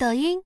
抖音